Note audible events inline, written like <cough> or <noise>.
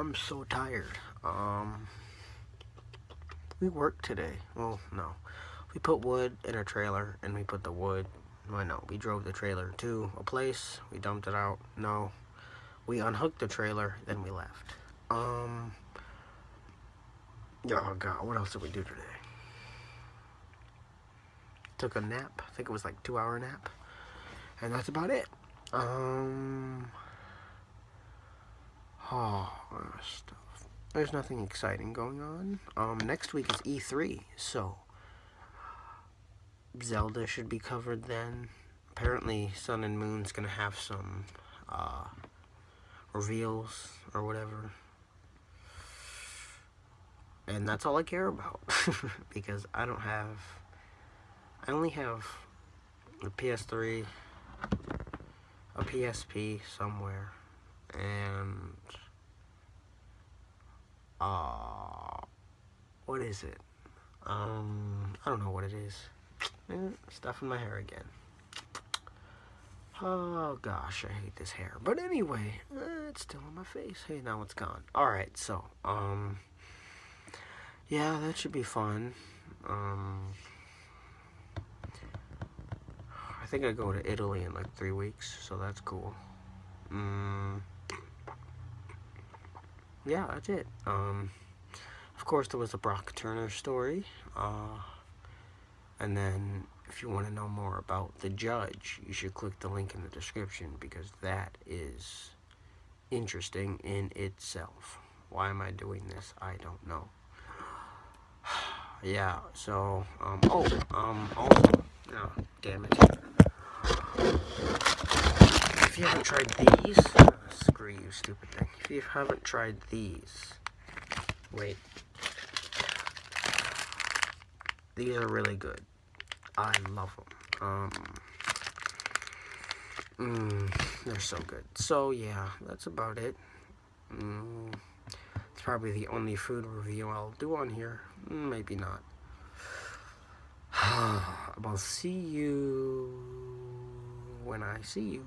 I'm so tired. Um, we worked today. Well, no. We put wood in a trailer, and we put the wood... Well, no, we drove the trailer to a place. We dumped it out. No. We unhooked the trailer, then we left. Um... Oh, God. What else did we do today? Took a nap. I think it was like two-hour nap. And that's about it. Um... Oh, stuff. There's nothing exciting going on. Um, next week is E3, so Zelda should be covered then. Apparently, Sun and Moon's gonna have some uh, reveals or whatever. And that's all I care about <laughs> because I don't have. I only have a PS3, a PSP somewhere, and uh, what is it? Um, I don't know what it is. Stuff in my hair again. Oh gosh, I hate this hair. But anyway, eh, it's still on my face. Hey, now it's gone. Alright, so, um, yeah, that should be fun. Um, I think I go to Italy in like three weeks, so that's cool. Mm, yeah, that's it. Um, of course, there was the Brock Turner story. Uh, and then, if you want to know more about the judge, you should click the link in the description because that is interesting in itself. Why am I doing this? I don't know. <sighs> yeah, so, um, oh, um, also, oh, damn it. If you haven't tried these, screw you, stupid thing. If you haven't tried these, wait. These are really good. I love them. Um, mm, they're so good. So, yeah, that's about it. Mm, it's probably the only food review I'll do on here. Maybe not. <sighs> I'll see you when I see you.